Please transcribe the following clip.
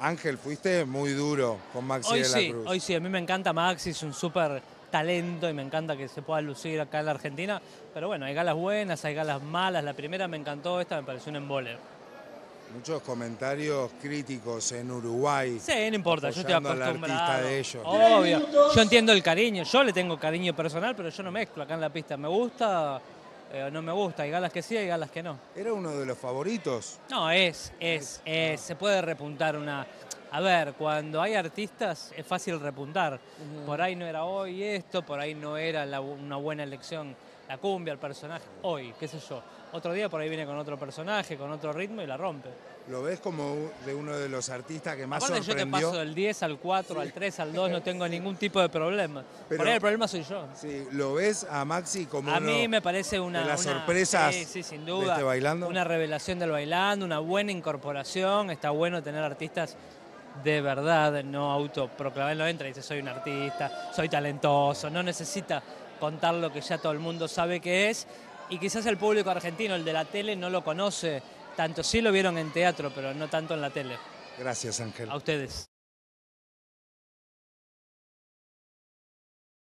Ángel, fuiste muy duro con Maxi Hoy de la sí, Cruz. hoy sí, a mí me encanta Maxi, es un súper talento y me encanta que se pueda lucir acá en la Argentina. Pero bueno, hay galas buenas, hay galas malas. La primera me encantó, esta me pareció un embole. Muchos comentarios críticos en Uruguay. Sí, no importa, yo estoy acostumbrado. de ellos. Obvio, yo entiendo el cariño, yo le tengo cariño personal, pero yo no mezclo acá en la pista. Me gusta eh, no me gusta, hay galas que sí, hay galas que no. Era uno de los favoritos. No, es, es, es, se puede repuntar una... A ver, cuando hay artistas es fácil repuntar. Por ahí no era hoy esto, por ahí no era la- una buena elección la cumbia, el personaje. Hoy, qué sé yo. Otro día por ahí viene con otro personaje, con otro ritmo y la rompe. ¿Lo ves como de uno de los artistas que más Aparte yo te sorprendió? paso del 10 al 4, al 3, al 2, no tengo ningún tipo de problema. Pero- por ahí el problema soy yo. Sí, ¿Lo ves a Maxi como A uno mí me parece una... de las una- sorpresas sí, sí, sin de duda. este bailando? Una revelación del bailando, una buena incorporación. Está bueno tener artistas de verdad, no autoproclamar, no entra y dice soy un artista, soy talentoso, no necesita contar lo que ya todo el mundo sabe que es. Y quizás el público argentino, el de la tele, no lo conoce tanto. Sí lo vieron en teatro, pero no tanto en la tele. Gracias, Ángel. A ustedes.